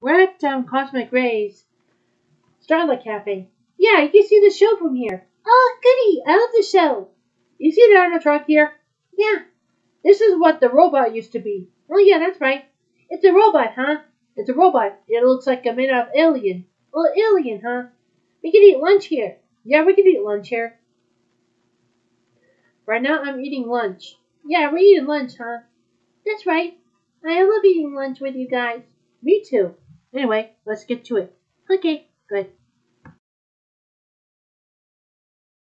We're at um, Cosmic Rays Starlight Cafe. Yeah, you can see the show from here. Oh, goody! I love the show. You see the Arnold truck here? Yeah. This is what the robot used to be. Oh, yeah, that's right. It's a robot, huh? It's a robot. It looks like a made of alien. Oh, alien, huh? We can eat lunch here. Yeah, we can eat lunch here. Right now, I'm eating lunch. Yeah, we're eating lunch, huh? That's right. I love eating lunch with you guys. Me too. Anyway, let's get to it. Okay, good.